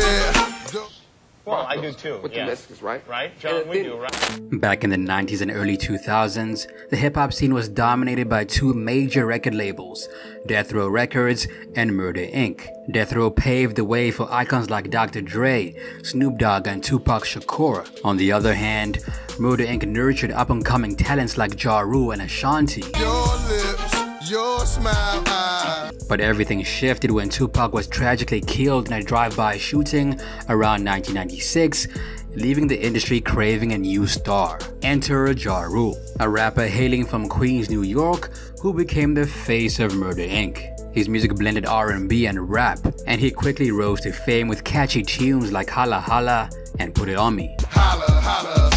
there. Well, I do too. With yeah. the Mexicans, right? Right, John, we do, right? Back in the 90s and early 2000s, the hip hop scene was dominated by two major record labels, Death Row Records and Murder Inc. Death Row paved the way for icons like Dr. Dre, Snoop Dogg, and Tupac Shakur. On the other hand, Murder Inc. nurtured up and coming talents like Ja Rule and Ashanti. Your smile, eyes. But everything shifted when Tupac was tragically killed in a drive-by shooting around 1996, leaving the industry craving a new star. Enter Ja Rule, a rapper hailing from Queens, New York, who became the face of Murder Inc. His music blended R&B and rap, and he quickly rose to fame with catchy tunes like Holla Holla and Put It On Me. Holla, holla.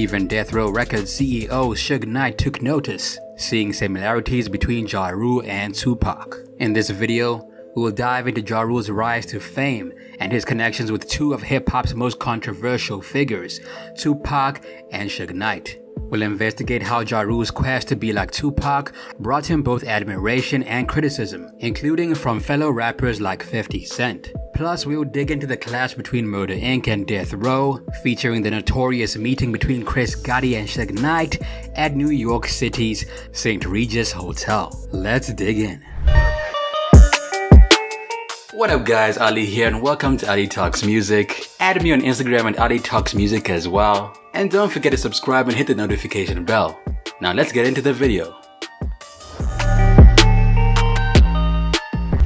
Even Death Row Records CEO Suge Knight took notice, seeing similarities between Ja Rule and Tupac. In this video, we will dive into Ja Rule's rise to fame and his connections with two of hip-hop's most controversial figures, Tupac and Suge Knight. We'll investigate how Ja Rule's quest to be like Tupac brought him both admiration and criticism, including from fellow rappers like 50 Cent. Plus, we'll dig into the clash between Murder Inc. and Death Row, featuring the notorious meeting between Chris Gotti and Suge Knight at New York City's St. Regis Hotel. Let's dig in. What up guys, Ali here and welcome to Ali Talks Music. Add me on Instagram at Ali Talks Music as well. And don't forget to subscribe and hit the notification bell. Now let's get into the video.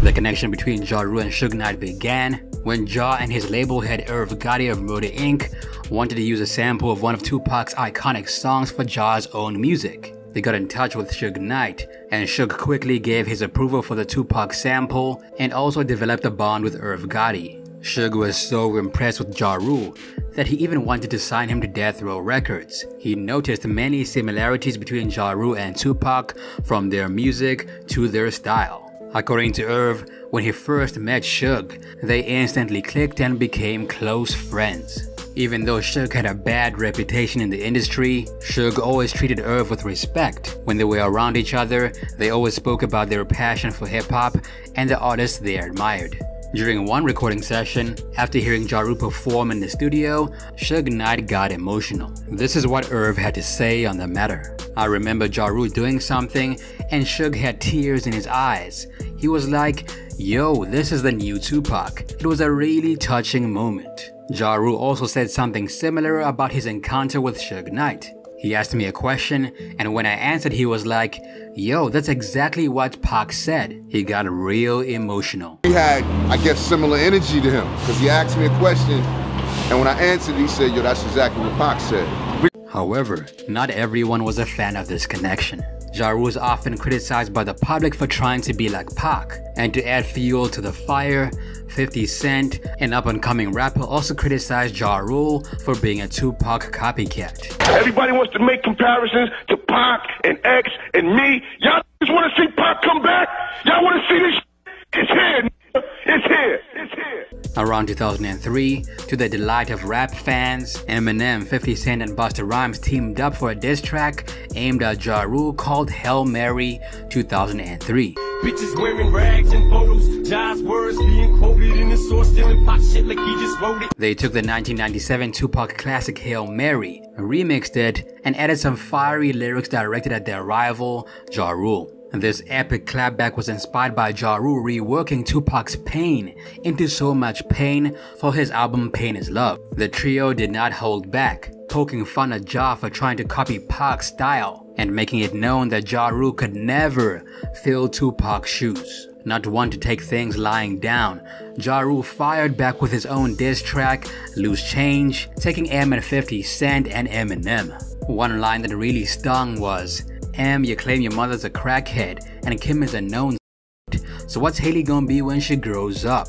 The connection between Ja Rule and Suge Knight began when Ja and his label head Irv Gotti of Murder Inc. wanted to use a sample of one of Tupac's iconic songs for Ja's own music. They got in touch with Suge Knight, and Suge quickly gave his approval for the Tupac sample and also developed a bond with Irv Gotti. Suge was so impressed with Ja Rule that he even wanted to sign him to Death Row Records. He noticed many similarities between Ja Rule and Tupac from their music to their style. According to Irv, when he first met Suge, they instantly clicked and became close friends. Even though Suge had a bad reputation in the industry, Suge always treated Irv with respect. When they were around each other, they always spoke about their passion for hip hop and the artists they admired. During one recording session, after hearing Ja Rule perform in the studio, Suge Knight got emotional. This is what Irv had to say on the matter. I remember Ja Rule doing something and Suge had tears in his eyes. He was like, yo, this is the new Tupac. It was a really touching moment. Ja Rule also said something similar about his encounter with Suge Knight. He asked me a question, and when I answered, he was like, Yo, that's exactly what Pac said. He got real emotional. He had, I guess, similar energy to him because he asked me a question, and when I answered, he said, "Yo, that's exactly what Pac said." However, not everyone was a fan of this connection. Ja Rule was often criticized by the public for trying to be like Pac, and to add fuel to the fire, 50 Cent, an up-and-coming rapper also criticized Ja Rule for being a Tupac copycat. Everybody wants to make comparisons to Pac and X and me. Y'all just want to see Pac come back? Y'all want to see this? It's here. nigga. It's here. It's here. Around 2003, to the delight of rap fans, Eminem, 50 Cent, and Busta Rhymes teamed up for a diss track aimed at Ja Rule called Hail Mary 2003. Bitches wearing rags and photos. John's words being quoted in the source, stealing pop shit like he just wrote it. They took the 1997 Tupac classic Hail Mary, remixed it, and added some fiery lyrics directed at their rival, Ja Rule. This epic clapback was inspired by Ja Rule reworking Tupac's Pain into So Much Pain for his album Pain is Love. The trio did not hold back, poking fun at Ja for trying to copy Pac's style and making it known that Ja Rule could never fill Tupac's shoes. Not one to take things lying down, Ja Rule fired back with his own diss track, Loose Change, taking M and 50 Cent and Eminem. One line that really stung was, Em, you claim your mother's a crackhead, and Kim is a known so what's Hailie gonna be when she grows up?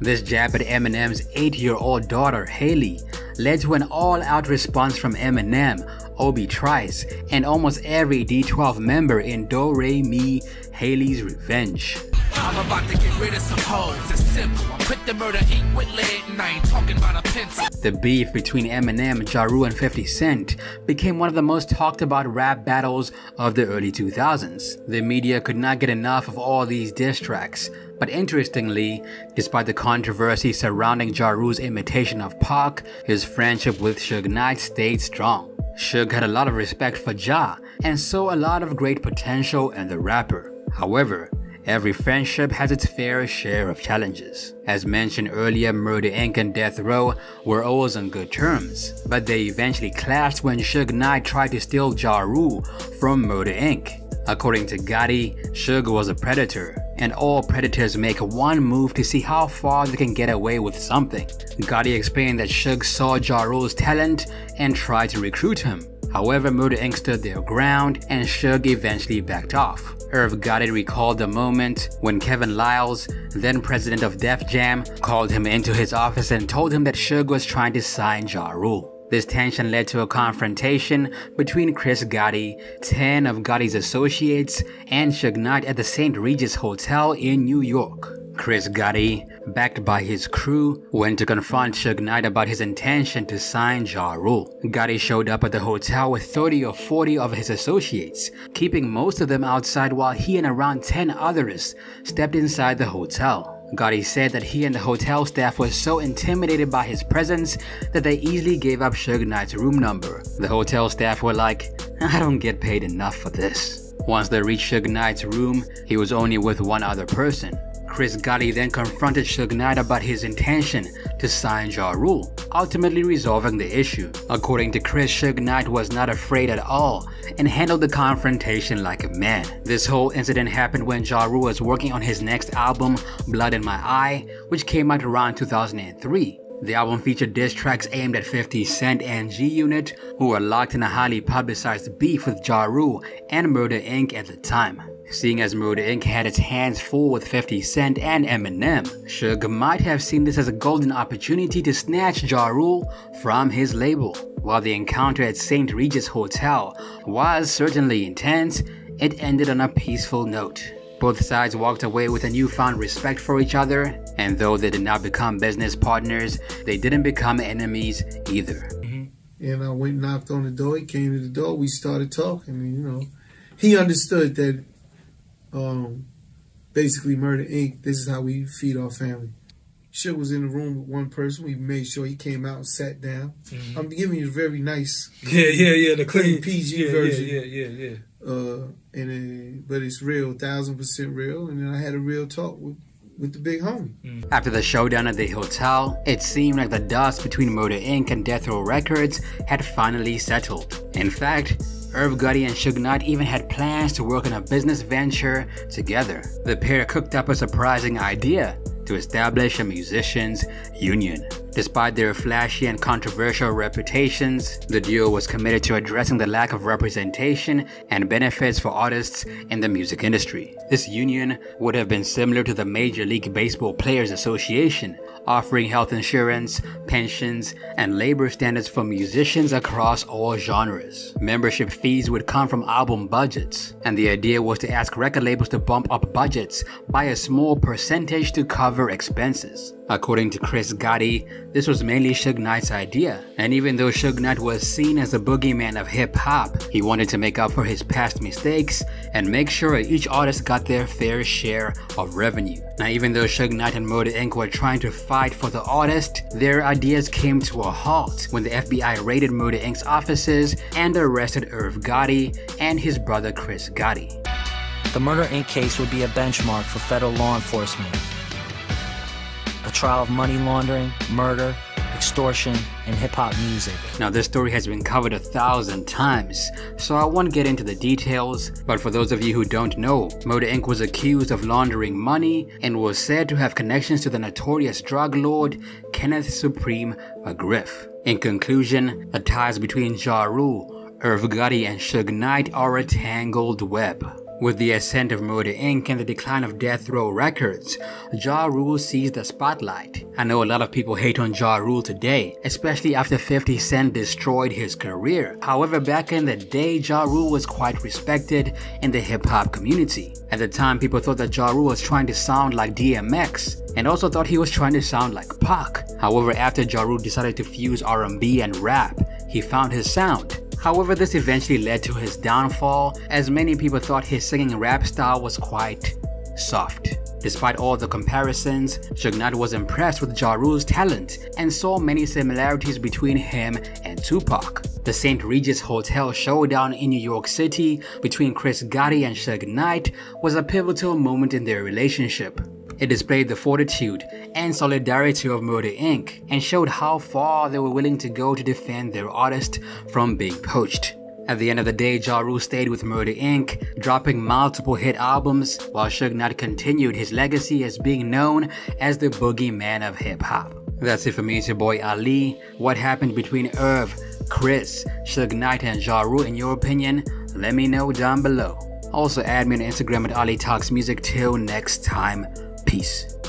This jab at Eminem's 8-year-old daughter, Hailie, led to an all-out response from Eminem, Obi Trice, and almost every D12 member in Doe Rae Me Hailie's Revenge. I'm about to get rid of some hoes. It's simple. I murder with lead, and I ain't talking about a. The beef between Eminem, Ja Rule, and 50 Cent became one of the most talked about rap battles of the early 2000s. The media could not get enough of all these diss tracks, but interestingly, despite the controversy surrounding Ja Rule's imitation of Pac, his friendship with Suge Knight stayed strong. Suge had a lot of respect for Ja, and saw a lot of great potential in the rapper. However, Every friendship has its fair share of challenges. As mentioned earlier, Murder Inc. and Death Row were always on good terms, but they eventually clashed when Suge Knight tried to steal Ja Rule from Murder Inc. According to Gotti, Suge was a predator, and all predators make one move to see how far they can get away with something. Gotti explained that Suge saw Ja Rule's talent and tried to recruit him. However, Murder Inc. stood their ground and Suge eventually backed off. Irv Gotti recalled the moment when Kevin Liles, then president of Def Jam, called him into his office and told him that Suge was trying to sign Ja Rule. This tension led to a confrontation between Chris Gotti, 10 of Gotti's associates, and Suge Knight at the St. Regis Hotel in New York. Chris Gotti, backed by his crew, went to confront Suge Knight about his intention to sign Ja Rule. Gotti showed up at the hotel with 30 or 40 of his associates, keeping most of them outside while he and around 10 others stepped inside the hotel. Gotti said that he and the hotel staff were so intimidated by his presence that they easily gave up Suge Knight's room number. The hotel staff were like, I don't get paid enough for this. Once they reached Suge Knight's room, he was only with one other person. Chris Gotti then confronted Suge Knight about his intention to sign Ja Rule, ultimately resolving the issue. According to Chris, Suge Knight was not afraid at all and handled the confrontation like a man. This whole incident happened when Ja Rule was working on his next album, Blood in My Eye, which came out around 2003. The album featured diss tracks aimed at 50 Cent and G-Unit, who were locked in a highly publicized beef with Ja Rule and Murder Inc. at the time. Seeing as Murder Inc. had its hands full with 50 Cent and Eminem, Suge might have seen this as a golden opportunity to snatch Ja Rule from his label. While the encounter at St. Regis Hotel was certainly intense, it ended on a peaceful note. Both sides walked away with a newfound respect for each other, and though they did not become business partners, they didn't become enemies either. Mm-hmm. And uh, I went knocked on the door. He came to the door. We started talking. And, you know, he understood that um, basically Murder Inc. This is how we feed our family. Shit was in the room with one person. We made sure he came out and sat down. Mhm. I'm giving you a very nice, Yeah, yeah, yeah. The clean PG yeah, version. Yeah, yeah, yeah, yeah. Uh, and it, but it's real, thousand percent real. And then I had a real talk with with the big homie. After the showdown at the hotel, it seemed like the dust between Murder Inc. and Death Row Records had finally settled. In fact, Irv Gotti and Suge Knight even had plans to work on a business venture together. The pair cooked up a surprising idea to establish a musicians' union. Despite their flashy and controversial reputations, the duo was committed to addressing the lack of representation and benefits for artists in the music industry. This union would have been similar to the Major League Baseball Players Association, offering health insurance, pensions, and labor standards for musicians across all genres. Membership fees would come from album budgets, and the idea was to ask record labels to bump up budgets by a small percentage to cover expenses. According to Chris Gotti, this was mainly Suge Knight's idea, and even though Suge Knight was seen as the boogeyman of hip hop, he wanted to make up for his past mistakes and make sure each artist got their fair share of revenue. Now, even though Suge Knight and Murder Inc. were trying to fight for the artist, their ideas came to a halt when the FBI raided Murder Inc.'s offices and arrested Irv Gotti and his brother Chris Gotti. The Murder Inc. case would be a benchmark for federal law enforcement. Trial of money laundering, murder, extortion, and hip hop music. Now, this story has been covered a thousand times, so I won't get into the details, but for those of you who don't know, Murder Inc. was accused of laundering money and was said to have connections to the notorious drug lord Kenneth Supreme McGriff. In conclusion, the ties between Ja Rule, Irv Gotti, and Suge Knight are a tangled web. With the ascent of Murder Inc. and the decline of Death Row Records, Ja Rule seized the spotlight. I know a lot of people hate on Ja Rule today, especially after 50 Cent destroyed his career. However, back in the day, Ja Rule was quite respected in the hip hop community. At the time, people thought that Ja Rule was trying to sound like DMX, and also thought he was trying to sound like Pac. However, after Ja Rule decided to fuse R&B and rap, he found his sound. However, this eventually led to his downfall, as many people thought his singing rap style was quite soft. Despite all the comparisons, Suge Knight was impressed with Ja Rule's talent and saw many similarities between him and Tupac. The St. Regis Hotel showdown in New York City between Chris Gotti and Suge Knight was a pivotal moment in their relationship. It displayed the fortitude and solidarity of Murder Inc. and showed how far they were willing to go to defend their artist from being poached. At the end of the day, Ja Rule stayed with Murder Inc., dropping multiple hit albums, while Suge Knight continued his legacy as being known as the boogeyman of hip hop. That's it for me, it's your boy Ali. What happened between Irv, Chris, Suge Knight, and Ja Rule in your opinion? Let me know down below. Also add me on Instagram at Ali Talks Music. Till next time, Peace.